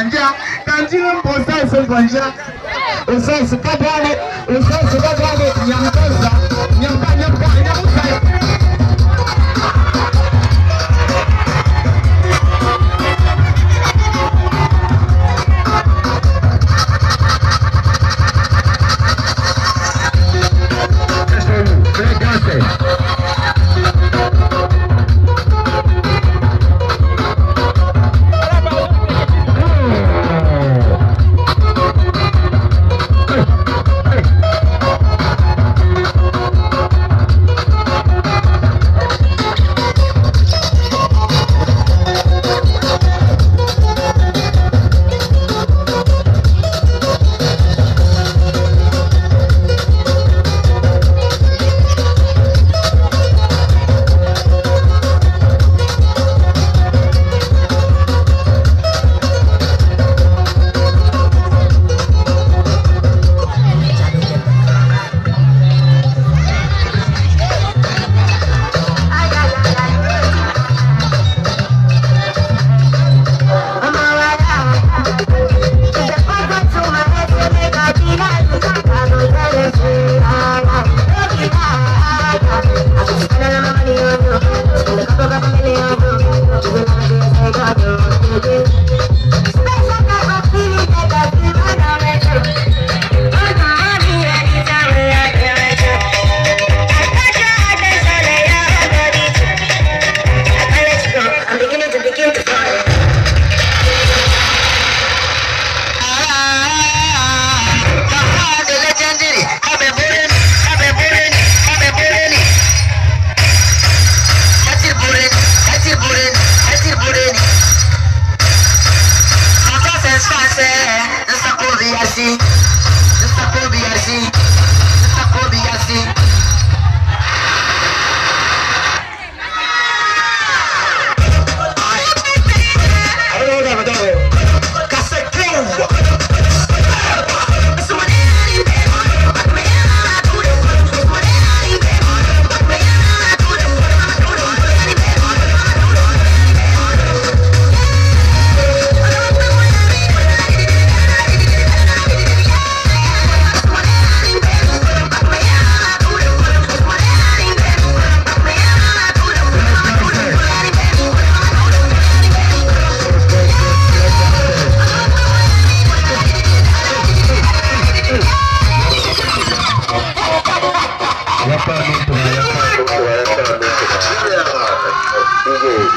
gwanja tanjirin ba usansu gwanja usansu kadrane usansu kadrane Thank you.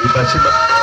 Ibachima.